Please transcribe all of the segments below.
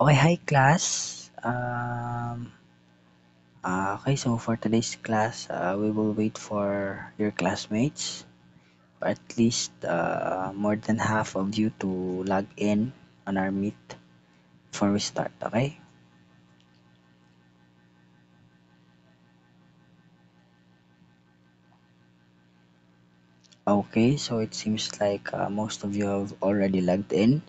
Okay, hi class. Um, uh, okay, so for today's class, uh, we will wait for your classmates, or at least uh, more than half of you to log in on our meet before we start, okay? Okay, so it seems like uh, most of you have already logged in.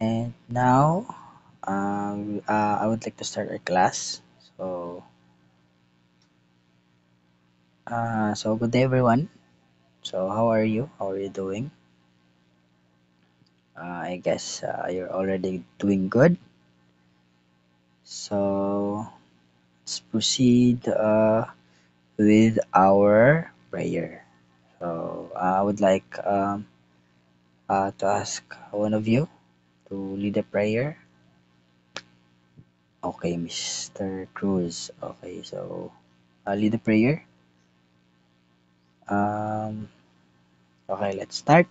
And now, um, uh, I would like to start our class. So, uh, so good day everyone. So how are you? How are you doing? Uh, I guess uh, you're already doing good. So let's proceed uh, with our prayer. So I would like um, uh, to ask one of you to lead a prayer. Okay, Mr. Cruz. Okay, so uh, lead the prayer. Um, okay, let's start.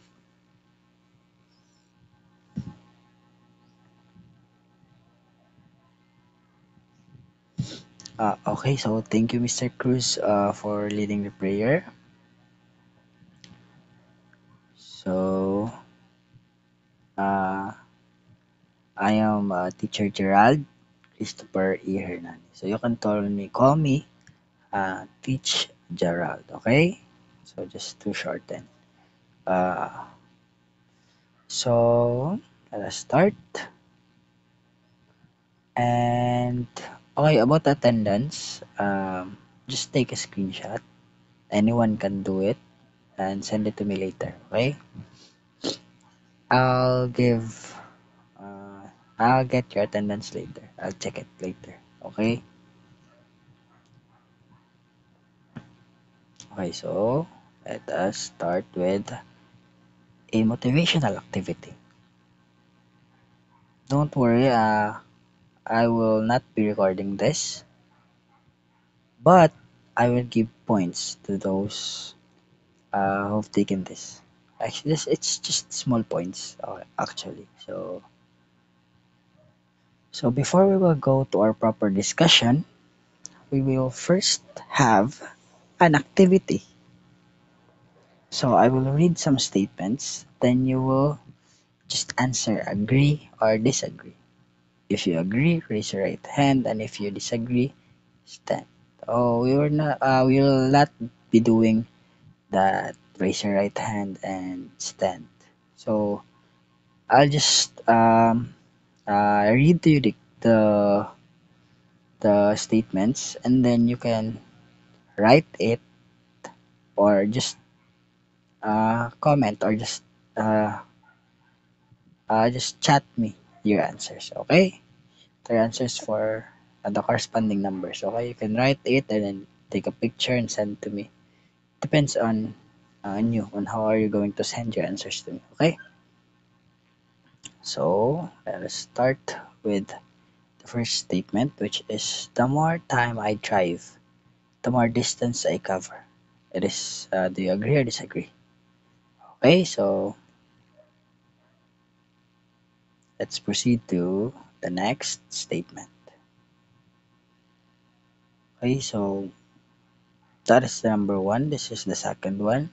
Uh, okay, so thank you, Mr. Cruz, uh, for leading the prayer. So, uh, I am uh, Teacher Jerald Christoper E. Hernane. So you can call me, call me uh, Teach Jerald, okay? So just to shorten. Uh, so let us start. And okay, about attendance, um, just take a screenshot. Anyone can do it and send it to me later, okay? I'll give, I'll get your attendance later. I'll check it later, okay? Okay, so let us start with a motivational activity. Don't worry, uh, I will not be recording this, but I will give points to those uh, who've taken this. Actually, it's just small points, uh, actually. So, so before we will go to our proper discussion, we will first have an activity. So I will read some statements, then you will just answer agree or disagree. If you agree, raise your right hand, and if you disagree, stand. Oh, we will not. Uh, we will not be doing that. Raise your right hand and stand. So I'll just um uh, read you the, the the statements, and then you can write it or just uh comment or just uh, uh just chat me your answers. Okay. the answers for uh, the corresponding numbers. Okay, you can write it and then take a picture and send to me. Depends on uh, on you on how are you going to send your answers to me. Okay, so let us start with the first statement, which is the more time I drive, the more distance I cover. It is. Uh, do you agree or disagree? Okay, so let's proceed to the next statement. Okay, so that is number one. This is the second one.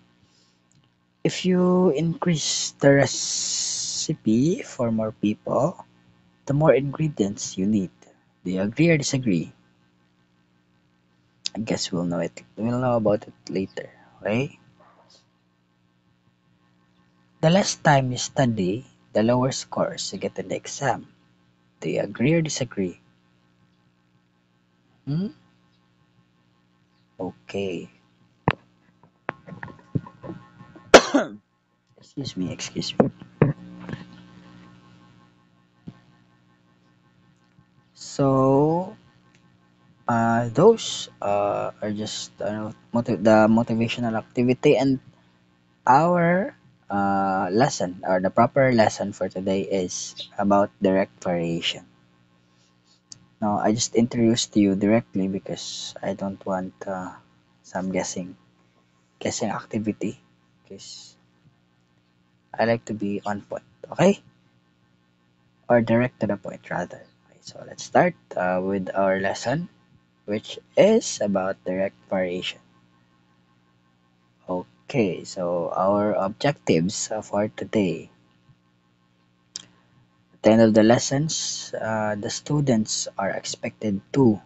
If you increase the recipe for more people, the more ingredients you need. Do you agree or disagree? I guess we'll know it. We'll know about it later, okay? The less time you study, the lower scores you get in the exam. Do you agree or disagree? Hmm? Okay. excuse me, excuse me. So, uh, those uh, are just uh, motiv- the motivational activity and our uh, lesson or the proper lesson for today is about direct variation. Now, I just introduced you directly because I don't want uh, some guessing guessing activity because I like to be on point. Okay. or direct to the point rather. So let's start uh, with our lesson, which is about direct variation. Okay, so our objectives for today. At the end of the lessons, uh, the students are expected to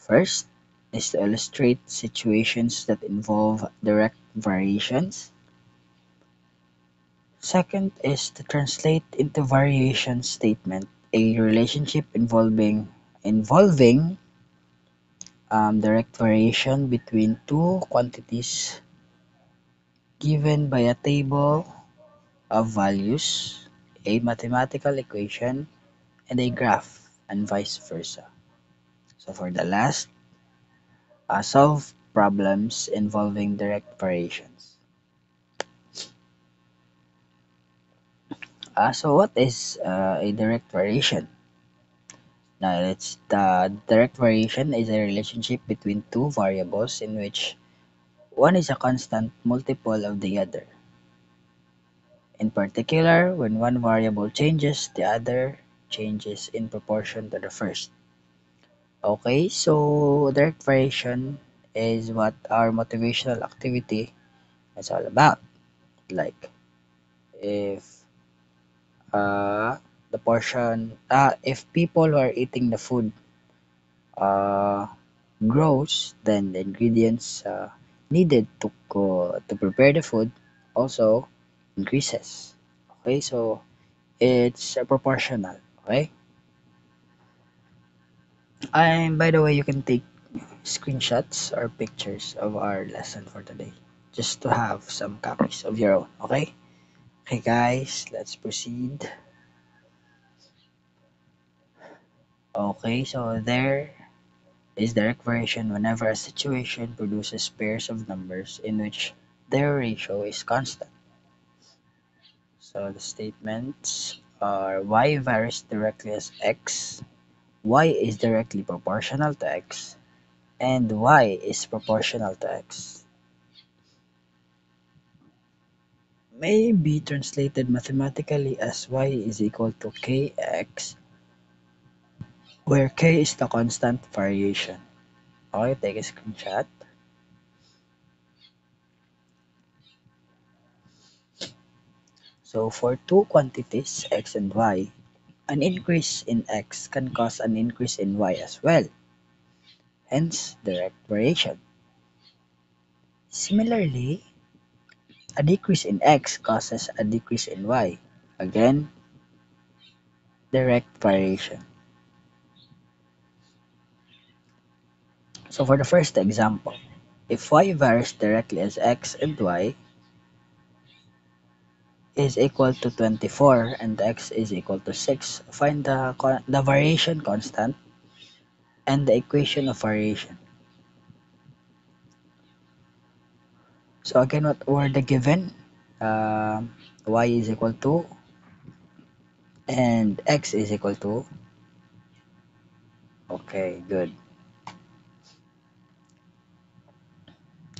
first is to illustrate situations that involve direct variations. Second is to translate into variation statement a relationship involving involving um, direct variation between two quantities given by a table of values, a mathematical equation, and a graph, and vice versa. So for the last, uh, solve problems involving direct variations. Uh, so what is uh, a direct variation? Now it's the direct variation is a relationship between two variables in which one is a constant multiple of the other. In particular, when one variable changes, the other changes in proportion to the first. Okay, so direct variation is what our motivational activity is all about. Like if uh, the portion, uh, if people who are eating the food uh, grows, then the ingredients uh, needed to go, to prepare the food also increases. Okay, so it's uh, proportional. Okay. And by the way, you can take screenshots or pictures of our lesson for today, just to have some copies of your own. Okay. Okay, guys, let's proceed. Okay, so there is direct variation whenever a situation produces pairs of numbers in which their ratio is constant. So the statements are y varies directly as x, y is directly proportional to x, and y is proportional to x. May be translated mathematically as y is equal to kx where k is the constant variation. Okay, take a screenshot. So for two quantities, x and y, an increase in x can cause an increase in y as well, hence direct variation. Similarly, a decrease in x causes a decrease in y, again, direct variation. So for the first example, if y varies directly as x and y is equal to 24 and x is equal to 6, find the, the variation constant and the equation of variation. So again, what were the given? Uh, y is equal to and x is equal to okay good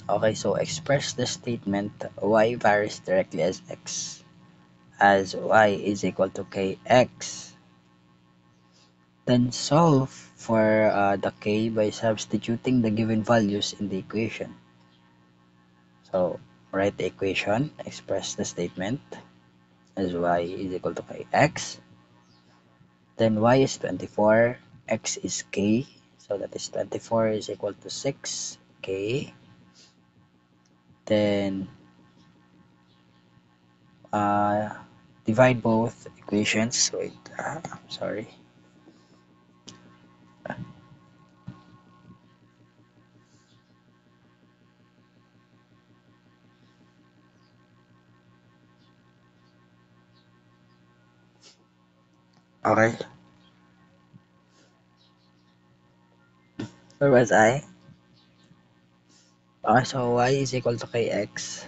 Okay, so express the statement y varies directly as x as y is equal to kx. Then solve for uh, the k by substituting the given values in the equation. So write the equation, express the statement as y is equal to kx. Then y is 24, x is k, so that is 24 is equal to 6k then uh, divide both equations wait uh, I'm sorry okay where was I Okay, so y is equal to kx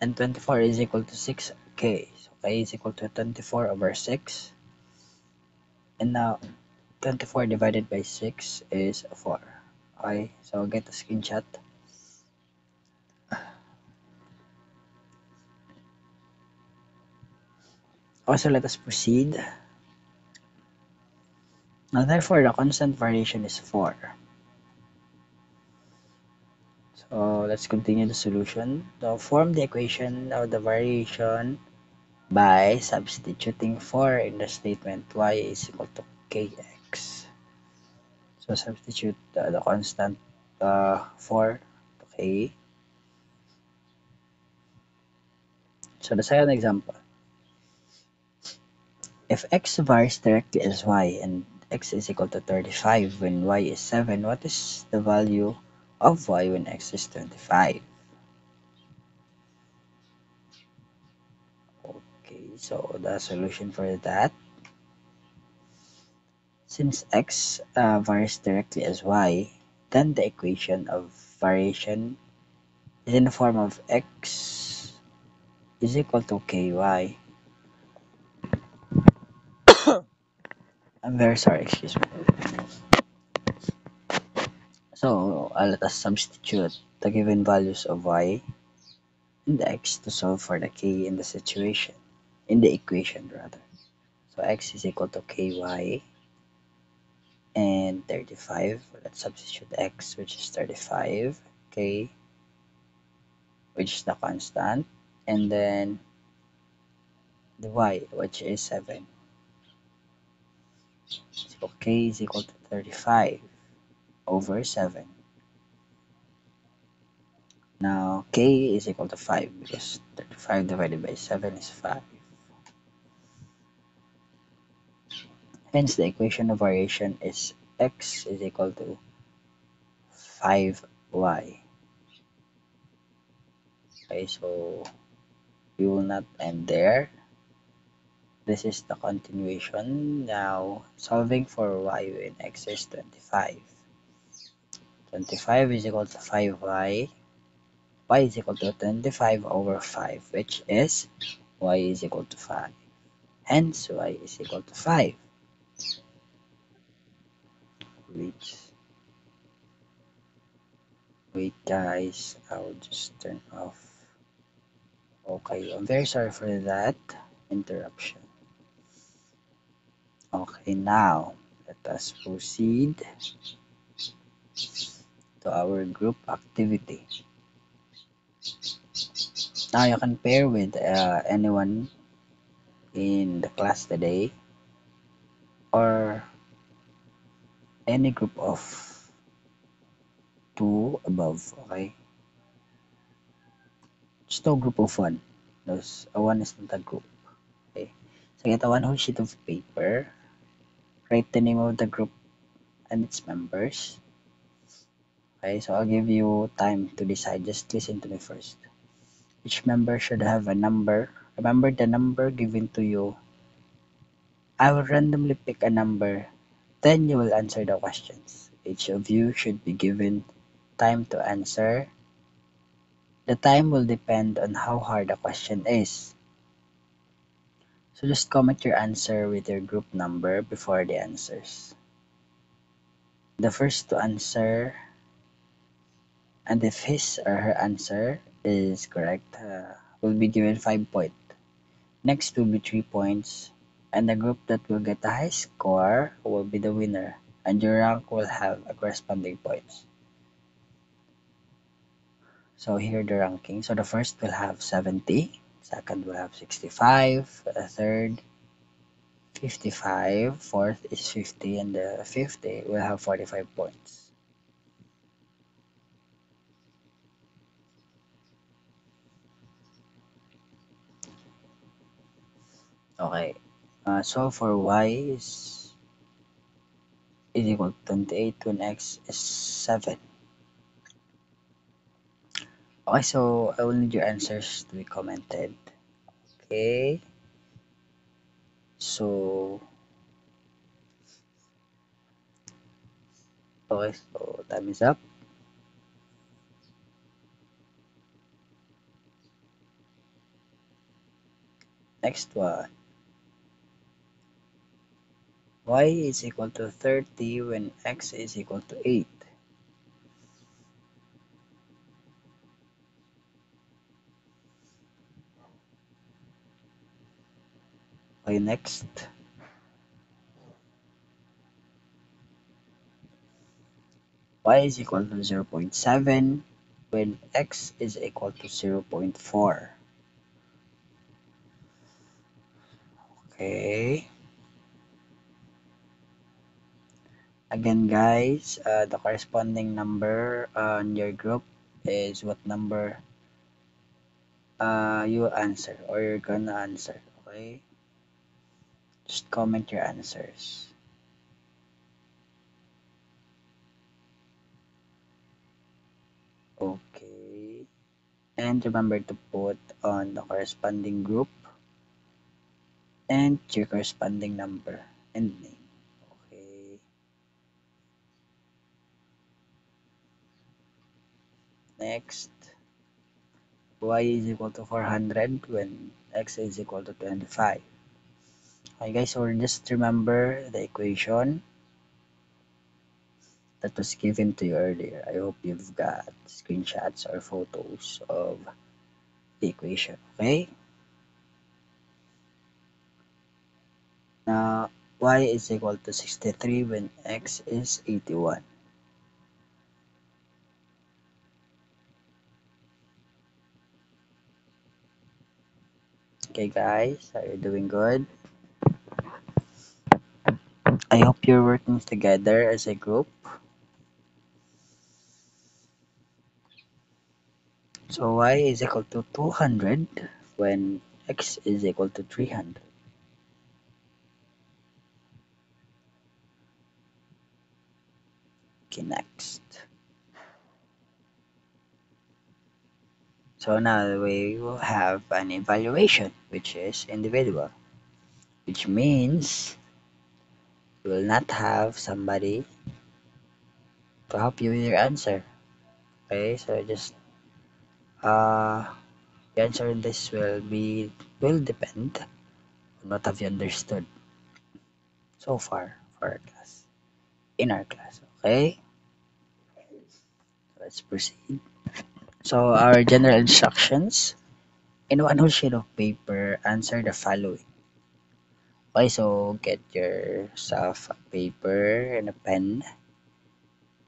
and 24 is equal to 6k. So k is equal to 24 over 6. And now 24 divided by 6 is 4. Okay, so get a screenshot. Also, let us proceed. Now, therefore, the constant variation is 4. So, let's continue the solution. So, form the equation of the variation by substituting 4 in the statement y is equal to kx. So, substitute uh, the constant uh, 4 to k. So, the second example. If x varies directly as y and x is equal to 35 when y is 7, what is the value of y when x is 25? Okay, so the solution for that, since x uh, varies directly as y, then the equation of variation is in the form of x is equal to ky. I'm very sorry, excuse me. So uh, let us substitute the given values of y and x to solve for the k in the situation, in the equation rather. So x is equal to ky and 35. Let's substitute x which is 35, k which is the constant, and then the y which is 7. So k is equal to 35 over 7. Now k is equal to 5 because 35 divided by 7 is 5. Hence the equation of variation is x is equal to 5y. Okay, so we will not end there. This is the continuation. Now solving for y when x is 25. 25 is equal to 5y y. Is equal to 25 over 5 which is y is equal to 5 hence y is equal to 5 wait wait guys I'll just turn off. Okay I'm very sorry for that interruption okay now let us proceed to our group activity. Now you can pair with uh, anyone in the class today or any group of two above okay? Just no group of one. Those uh, one is not a group okay? So get a one whole sheet of paper write the name of the group and its members okay so i'll give you time to decide just listen to me first each member should have a number. Remember the number given to you. I will randomly pick a number, then you will answer the questions. Each of you should be given time to answer. The time will depend on how hard the question is. So just comment your answer with your group number before the answers. The first to answer, and if his or her answer is correct uh, will be given 5 points. Next will be 3 points and the group that will get the high score will be the winner and your rank will have a corresponding points. So here the ranking. So the first will have 70, second will have 65, A third 55, fourth is 50 and the fifth will have 45 points. Okay. Uh, so for y is, is equal to 28 when x is 7. Okay, so I will need your answers to be commented. Okay. So, okay, so time is up. Next one y is equal to 30 when x is equal to 8. Okay, next. y is equal to 0.7 when x is equal to 0.4. Okay. Again, guys, uh, the corresponding number on your group is what number uh, you answer or you're gonna answer. Okay. Just comment your answers. Okay. And remember to put on the corresponding group and your corresponding number and name. Okay. Next. y is equal to 400 when x is equal to 25. Okay guys, so just remember the equation that was given to you earlier. I hope you've got screenshots or photos of the equation, okay? Now, y is equal to 63 when x is 81. Okay guys, are you doing good? I hope you're working together as a group. So y is equal to 200 when x is equal to 300. Okay, next. So now we will have an evaluation, which is individual, which means will not have somebody to help you with your answer. Okay, so just uh, the answer in this will be will depend on what have you understood so far for our class in our class. Okay, let's proceed. So our general instructions in one whole sheet of paper, answer the following. Okay, so get yourself a paper and a pen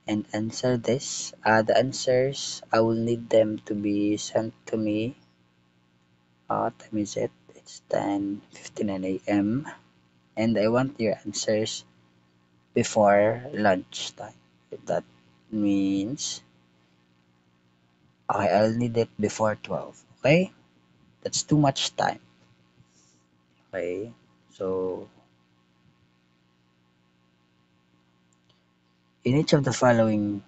and answer this. Uh, the answers, I will need them to be sent to me. Uh, what time is it? It's 10.59 a.m. And I want your answers before lunchtime. That means Okay, I'll need it before 12. Okay? That's too much time. Okay? So, in each of the following,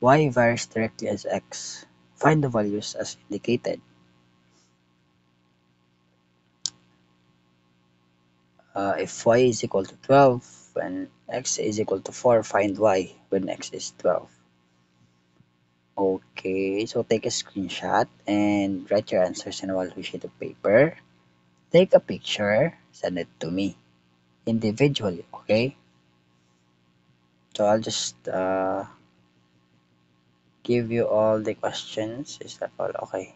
y varies directly as x. Find the values as indicated. Uh, if y is equal to 12, when x is equal to 4, find y when x is 12. Okay, so take a screenshot and write your answers in a wall sheet of paper. Take a picture, send it to me individually, okay? So I'll just uh, give you all the questions. Is that all? Okay.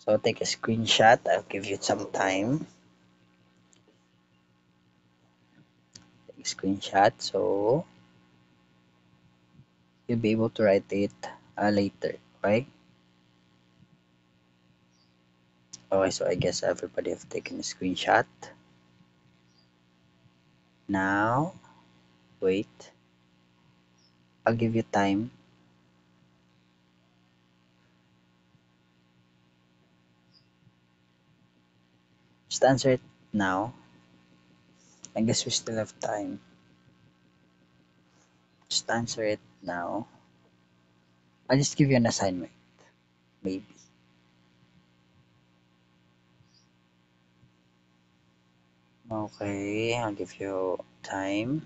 So take a screenshot. I'll give you some time. Take a screenshot so you'll be able to write it uh, later, okay? Okay, so I guess everybody have taken a screenshot. Now, wait. I'll give you time. Just answer it now. I guess we still have time. Just answer it now. I'll just give you an assignment. Maybe. Okay, I'll give you time.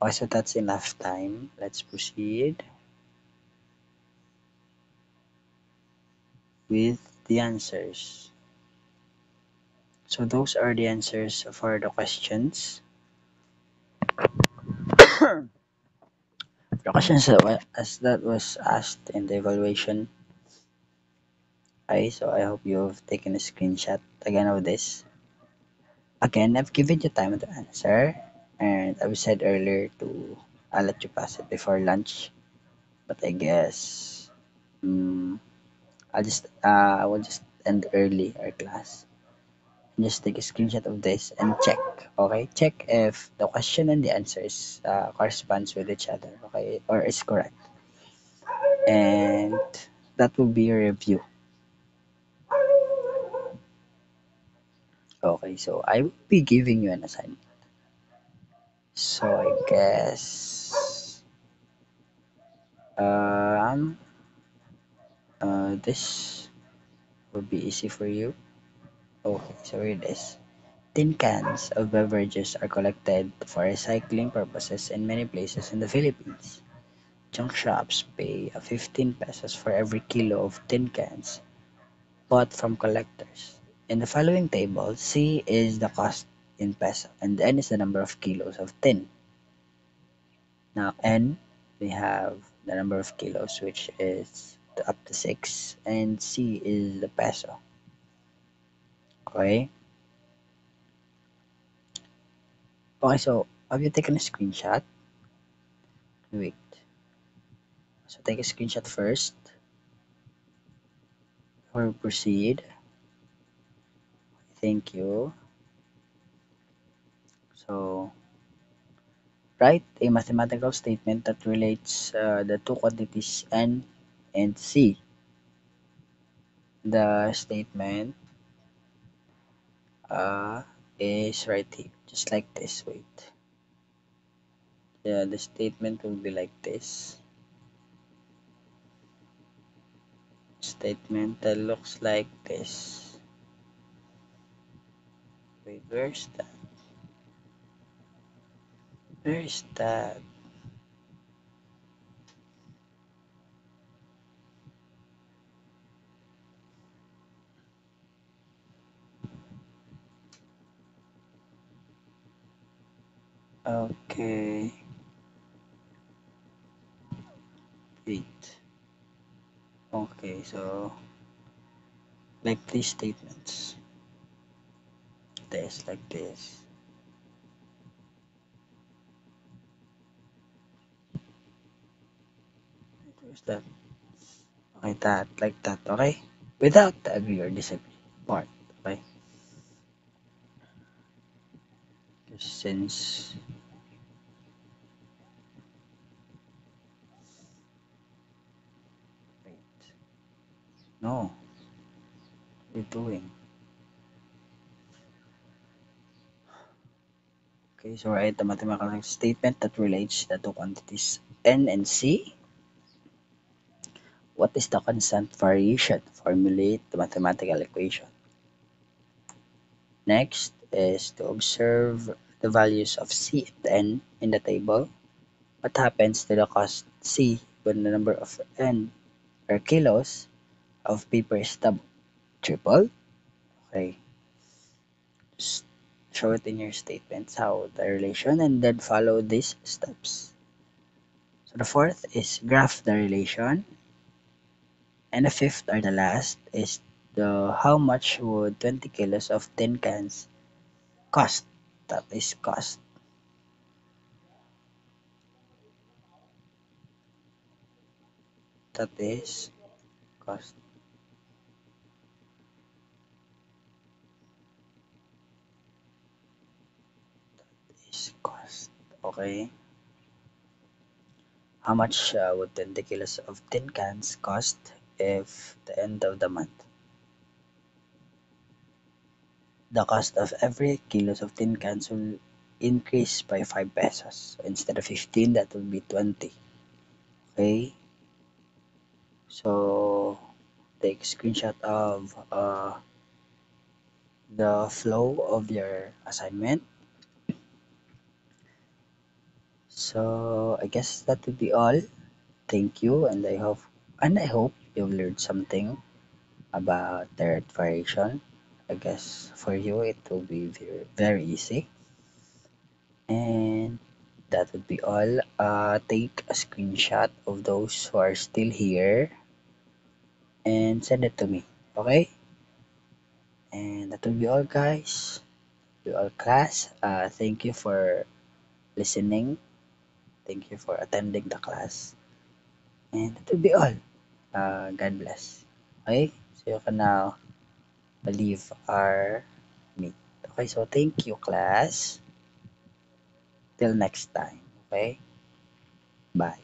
Okay, so that's enough time. Let's proceed with the answers. So those are the answers for the questions. The questions that wa- as that was asked in the evaluation. Okay, so I hope you've taken a screenshot again of this. Again, I've given you time to answer, and I've said earlier to I'll let you pass it before lunch, but I guess um, I'll just uh, I will just end early our class. Just take a screenshot of this and check. Okay, check if the question and the answers uh, corresponds with each other. Okay, or is correct, and that will be your review. Okay, so I will be giving you an assignment. So I guess um uh, this will be easy for you. Okay, so here it is. Tin cans of beverages are collected for recycling purposes in many places in the Philippines. Junk shops pay 15 pesos for every kilo of tin cans bought from collectors. In the following table, C is the cost in peso and N is the number of kilos of tin. Now N, we have the number of kilos which is up to 6 and C is the peso. Okay? Okay, so have you taken a screenshot? Wait. So take a screenshot first we proceed. Thank you. So write a mathematical statement that relates uh, the two quantities n and c. The statement uh, is right here, just like this. Wait. Yeah, the statement will be like this. Statement that looks like this. Wait, where's that? Where's that? Okay. Wait. Okay, so like these statements. This, like this. Where's that? Okay, that, like that, okay? Without the agree or disagree part, okay? Since no, are you doing? Okay, so write the mathematical statement that relates the two quantities n and c. What is the constant variation? Formulate the mathematical equation. Next is to observe the values of c and n in the table. What happens to the cost c when the number of n or kilos of paper double? Triple? Okay. Just show it in your statements how the relation and then follow these steps. So the fourth is graph the relation. And the fifth or the last is the how much would 20 kilos of tin cans cost? That is cost. That is cost. Okay. How much uh, would 20 kilos of tin cans cost if the end of the month? The cost of every kilos of tin cans will increase by 5 pesos. Instead of 15, that will be 20. Okay. So take screenshot of uh, the flow of your assignment. So I guess that would be all. Thank you, and I hope and I hope you've learned something about direct variation. I guess for you it will be very, very easy. And that would be all. Uh, take a screenshot of those who are still here and send it to me. Okay? And that will be all, guys. To all class. Uh, thank you for listening. Thank you for attending the class. And that will be all. Uh, God bless. Okay? So you can now leave our meet. Okay, so thank you, class. Till next time. Okay? Bye.